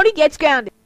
Cody gets grounded.